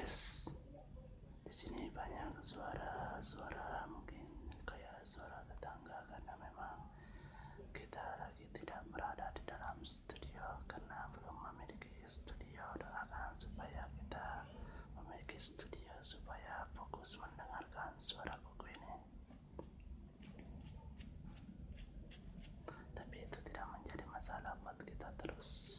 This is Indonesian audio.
guys di sini banyak suara-suara mungkin kayak suara tetangga karena memang kita lagi tidak berada di dalam studio karena belum memiliki studio doakan supaya kita memiliki studio supaya fokus mendengarkan suara buku ini. Tapi itu tidak menjadi masalah buat kita terus.